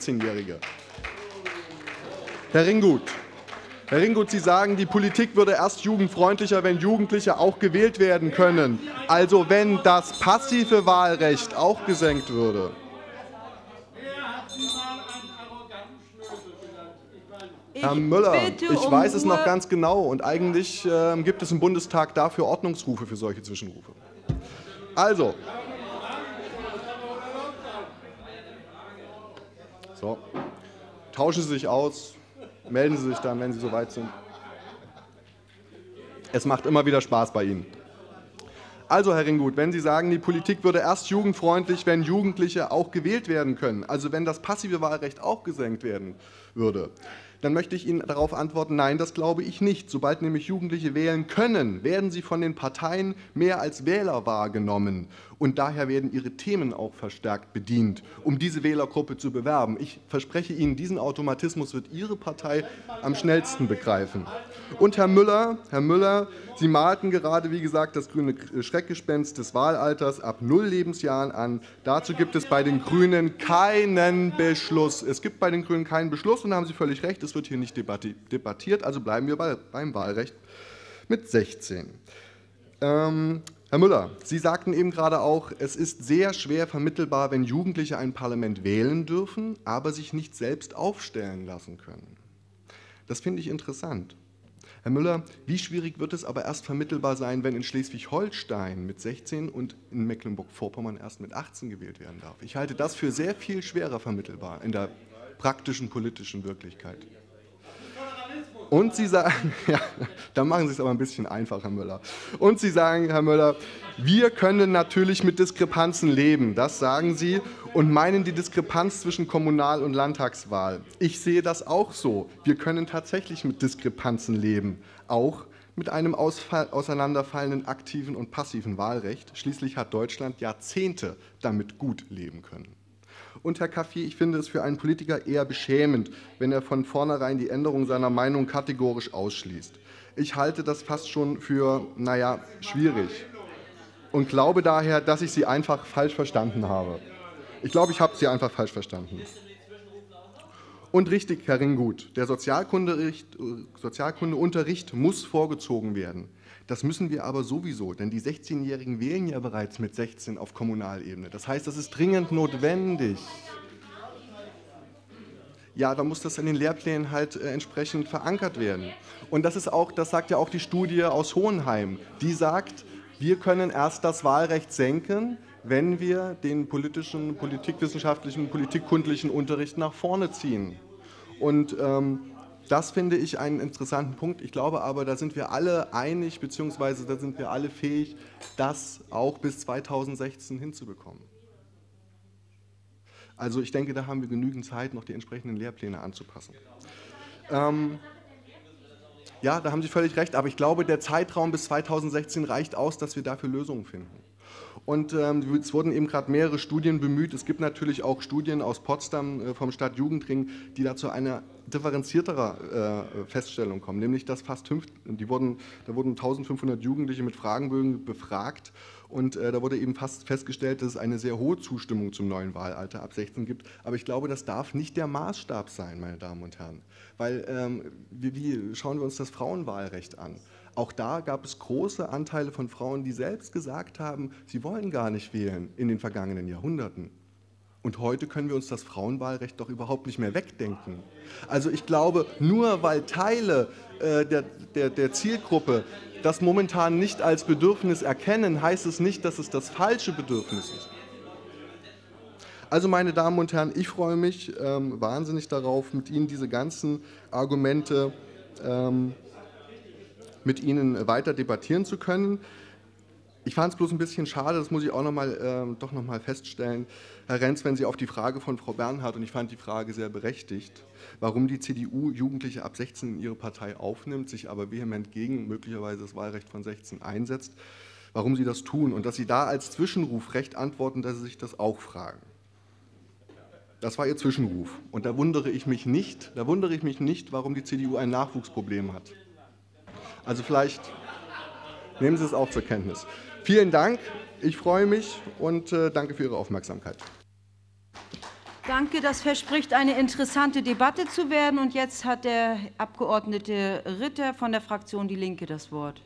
16-Jährige. Herr Ringgut, Herr Ringgut, Sie sagen, die Politik würde erst jugendfreundlicher, wenn Jugendliche auch gewählt werden können. Also wenn das passive Wahlrecht auch gesenkt würde. Herr Müller, ich weiß es noch ganz genau und eigentlich äh, gibt es im Bundestag dafür Ordnungsrufe für solche Zwischenrufe. Also, so, tauschen Sie sich aus, melden Sie sich dann, wenn Sie soweit sind. Es macht immer wieder Spaß bei Ihnen. Also, Herr Ringgut, wenn Sie sagen, die Politik würde erst jugendfreundlich, wenn Jugendliche auch gewählt werden können, also wenn das passive Wahlrecht auch gesenkt werden würde, dann möchte ich Ihnen darauf antworten, nein, das glaube ich nicht. Sobald nämlich Jugendliche wählen können, werden sie von den Parteien mehr als Wähler wahrgenommen. Und daher werden ihre Themen auch verstärkt bedient, um diese Wählergruppe zu bewerben. Ich verspreche Ihnen, diesen Automatismus wird Ihre Partei am schnellsten begreifen. Und Herr Müller, Herr Müller, Sie malten gerade, wie gesagt, das grüne Schreckgespenst des Wahlalters ab null Lebensjahren an. Dazu gibt es bei den Grünen keinen Beschluss. Es gibt bei den Grünen keinen Beschluss und da haben Sie völlig recht, es wird hier nicht debattiert, also bleiben wir beim Wahlrecht mit 16. Ähm, Herr Müller, Sie sagten eben gerade auch, es ist sehr schwer vermittelbar, wenn Jugendliche ein Parlament wählen dürfen, aber sich nicht selbst aufstellen lassen können. Das finde ich interessant. Herr Müller, wie schwierig wird es aber erst vermittelbar sein, wenn in Schleswig-Holstein mit 16 und in Mecklenburg-Vorpommern erst mit 18 gewählt werden darf? Ich halte das für sehr viel schwerer vermittelbar in der praktischen politischen Wirklichkeit. Und Sie sagen, ja, da machen Sie es aber ein bisschen einfach, Herr Müller. Und Sie sagen, Herr Müller, wir können natürlich mit Diskrepanzen leben, das sagen Sie und meinen die Diskrepanz zwischen Kommunal- und Landtagswahl. Ich sehe das auch so. Wir können tatsächlich mit Diskrepanzen leben, auch mit einem auseinanderfallenden aktiven und passiven Wahlrecht. Schließlich hat Deutschland Jahrzehnte damit gut leben können. Und Herr Caffier, ich finde es für einen Politiker eher beschämend, wenn er von vornherein die Änderung seiner Meinung kategorisch ausschließt. Ich halte das fast schon für, naja, schwierig und glaube daher, dass ich Sie einfach falsch verstanden habe. Ich glaube, ich habe Sie einfach falsch verstanden. Und richtig, Herr Ringgut, der Sozialkundeunterricht muss vorgezogen werden. Das müssen wir aber sowieso, denn die 16-Jährigen wählen ja bereits mit 16 auf Kommunalebene. Das heißt, das ist dringend notwendig. Ja, da muss das in den Lehrplänen halt äh, entsprechend verankert werden. Und das ist auch, das sagt ja auch die Studie aus Hohenheim. Die sagt, wir können erst das Wahlrecht senken, wenn wir den politischen, politikwissenschaftlichen, politikkundlichen Unterricht nach vorne ziehen. Und ähm, das finde ich einen interessanten Punkt. Ich glaube aber, da sind wir alle einig, beziehungsweise da sind wir alle fähig, das auch bis 2016 hinzubekommen. Also ich denke, da haben wir genügend Zeit, noch die entsprechenden Lehrpläne anzupassen. Ähm, ja, da haben Sie völlig recht, aber ich glaube, der Zeitraum bis 2016 reicht aus, dass wir dafür Lösungen finden. Und ähm, es wurden eben gerade mehrere Studien bemüht. Es gibt natürlich auch Studien aus Potsdam äh, vom Stadtjugendring, die dazu eine differenzierterer äh, Feststellung kommen, nämlich dass fast fünf, die wurden, da wurden 1500 Jugendliche mit Fragenbögen befragt und äh, da wurde eben fast festgestellt, dass es eine sehr hohe Zustimmung zum neuen Wahlalter ab 16 gibt. Aber ich glaube, das darf nicht der Maßstab sein, meine Damen und Herren. Weil, ähm, wie, wie schauen wir uns das Frauenwahlrecht an? Auch da gab es große Anteile von Frauen, die selbst gesagt haben, sie wollen gar nicht wählen in den vergangenen Jahrhunderten. Und heute können wir uns das Frauenwahlrecht doch überhaupt nicht mehr wegdenken. Also ich glaube, nur weil Teile äh, der, der, der Zielgruppe das momentan nicht als Bedürfnis erkennen, heißt es nicht, dass es das falsche Bedürfnis ist. Also meine Damen und Herren, ich freue mich ähm, wahnsinnig darauf, mit Ihnen diese ganzen Argumente ähm, mit Ihnen weiter debattieren zu können. Ich fand es bloß ein bisschen schade, das muss ich auch noch mal, äh, doch noch mal feststellen, Herr Renz, wenn Sie auf die Frage von Frau Bernhardt, und ich fand die Frage sehr berechtigt, warum die CDU Jugendliche ab 16 in ihre Partei aufnimmt, sich aber vehement gegen möglicherweise das Wahlrecht von 16 einsetzt, warum Sie das tun und dass Sie da als Zwischenruf recht antworten, dass Sie sich das auch fragen. Das war Ihr Zwischenruf. Und da wundere ich mich nicht, da wundere ich mich nicht, warum die CDU ein Nachwuchsproblem hat. Also vielleicht nehmen Sie es auch zur Kenntnis. Vielen Dank, ich freue mich und äh, danke für Ihre Aufmerksamkeit. Danke, das verspricht eine interessante Debatte zu werden. Und jetzt hat der Abgeordnete Ritter von der Fraktion Die Linke das Wort.